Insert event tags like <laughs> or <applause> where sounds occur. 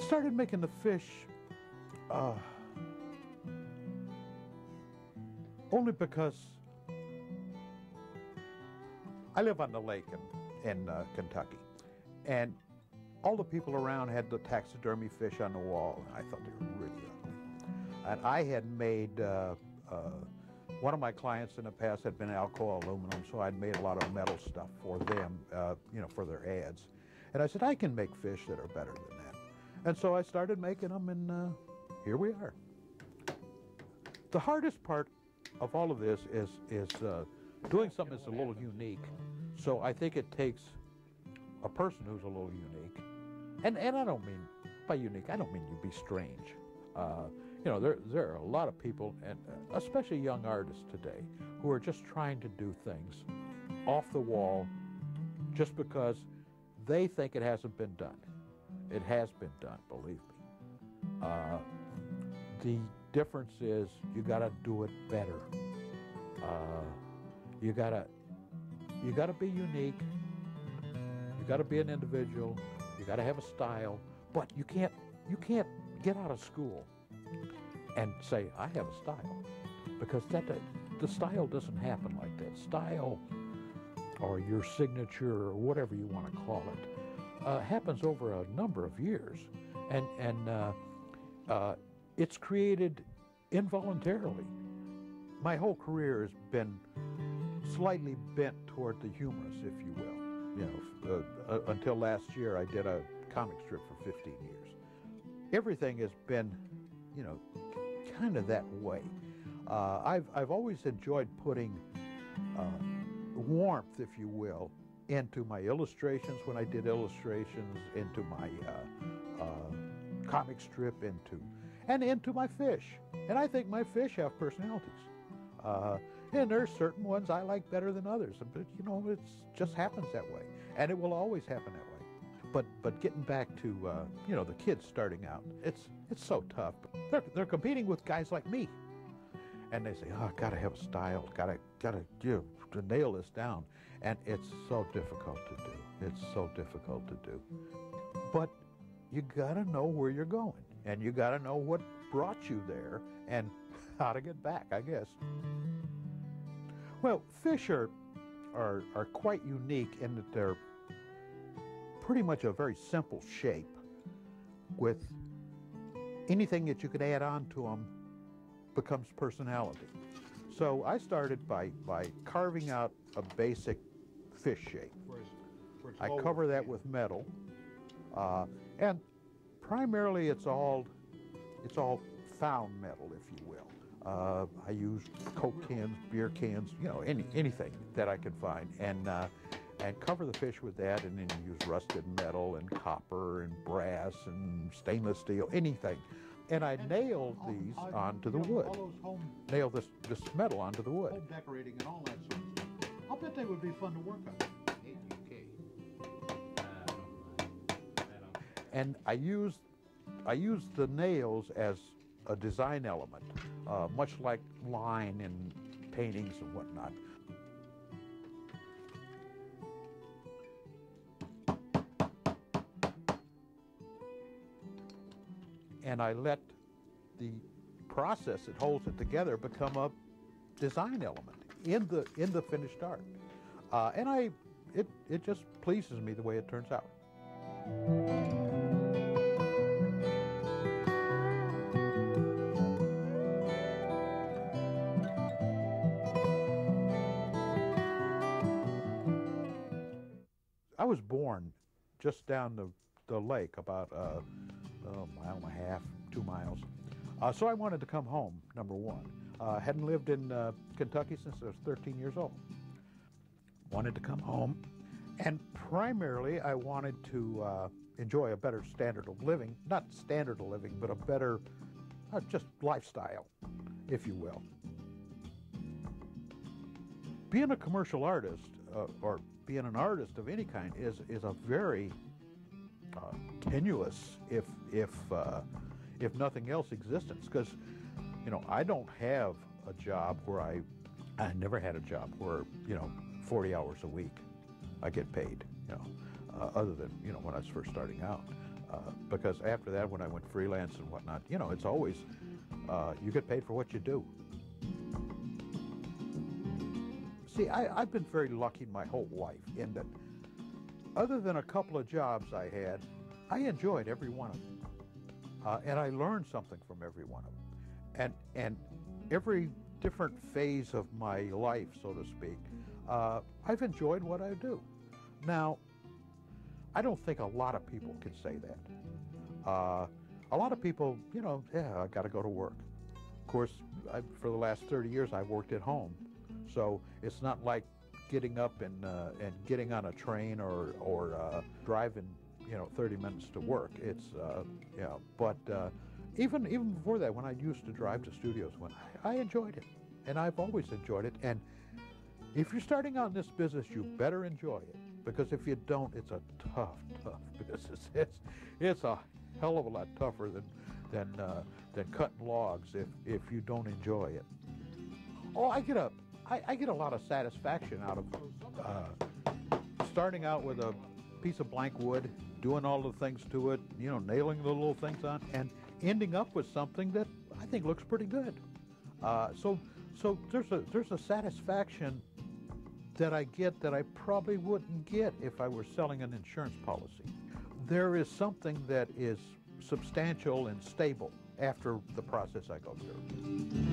started making the fish uh, only because I live on the lake in, in uh, Kentucky, and all the people around had the taxidermy fish on the wall, and I thought they were really ugly. And I had made, uh, uh, one of my clients in the past had been Alcoa Aluminum, so I'd made a lot of metal stuff for them, uh, you know, for their ads. And I said, I can make fish that are better than that. And so I started making them, and uh, here we are. The hardest part of all of this is, is uh, doing something that's a little unique. So I think it takes a person who's a little unique. And, and I don't mean, by unique, I don't mean you be strange. Uh, you know, there, there are a lot of people, and uh, especially young artists today, who are just trying to do things off the wall just because they think it hasn't been done. It has been done, believe me. Uh, the difference is you got to do it better. Uh, you got to you got to be unique. You got to be an individual. You got to have a style, but you can't you can't get out of school and say I have a style because that the style doesn't happen like that. Style or your signature or whatever you want to call it uh, happens over a number of years, and and uh, uh, it's created involuntarily. My whole career has been slightly bent toward the humorous, if you will. You know, uh, uh, until last year, I did a comic strip for 15 years. Everything has been, you know, kind of that way. Uh, I've I've always enjoyed putting warmth, if you will, into my illustrations when I did illustrations, into my uh, uh, comic strip, into and into my fish. And I think my fish have personalities. Uh, and there's certain ones I like better than others, but you know, it just happens that way, and it will always happen that way. But but getting back to uh, you know the kids starting out, it's it's so tough. They're they're competing with guys like me and they say, "Oh, I gotta have a style, gotta gotta you to nail this down," and it's so difficult to do. It's so difficult to do, but you gotta know where you're going, and you gotta know what brought you there, and <laughs> how to get back. I guess. Well, fish are are are quite unique in that they're pretty much a very simple shape with anything that you could add on to them becomes personality. So I started by, by carving out a basic fish shape. I cover that with metal, uh, and primarily it's all it's all found metal, if you will. Uh, I use Coke cans, beer cans, you know, any anything that I can find, and uh, and cover the fish with that, and then use rusted metal and copper and brass and stainless steel, anything and I nailed these onto the wood. Nail this, this metal onto the wood. Home decorating and all that sort of stuff. I'll bet they would be fun to work on. And I used, I used the nails as a design element, uh, much like line in paintings and whatnot. And I let the process that holds it together become a design element in the in the finished art. Uh, and I, it it just pleases me the way it turns out. I was born just down the, the lake about uh, a mile and a half, two miles. Uh, so I wanted to come home, number one. Uh, hadn't lived in uh, Kentucky since I was 13 years old. Wanted to come home, and primarily I wanted to uh, enjoy a better standard of living, not standard of living, but a better, uh, just lifestyle, if you will. Being a commercial artist, uh, or being an artist of any kind, is, is a very tenuous, if if uh, if nothing else, existence. Because you know, I don't have a job where I I never had a job where you know 40 hours a week I get paid. You know, uh, other than you know when I was first starting out. Uh, because after that, when I went freelance and whatnot, you know, it's always uh, you get paid for what you do. See, I, I've been very lucky my whole life in that, other than a couple of jobs I had, I enjoyed every one of them, uh, and I learned something from every one of them, and and every different phase of my life, so to speak, uh, I've enjoyed what I do. Now, I don't think a lot of people can say that. Uh, a lot of people, you know, yeah, I got to go to work. Of course, I, for the last 30 years, I worked at home, so it's not like getting up and uh, and getting on a train or or uh, driving, you know, 30 minutes to work. It's uh, yeah, but uh, even even before that, when I used to drive to studios, when I, I enjoyed it, and I've always enjoyed it. And if you're starting out in this business, you better enjoy it because if you don't, it's a tough, <laughs> tough business. It's it's a hell of a lot tougher than than uh, than cutting logs if if you don't enjoy it. Oh, I get a I, I get a lot of satisfaction out of uh, starting out with a piece of blank wood, doing all the things to it, you know, nailing the little things on, and ending up with something that I think looks pretty good. Uh, so so there's a there's a satisfaction that I get that I probably wouldn't get if I were selling an insurance policy. There is something that is substantial and stable after the process I go through.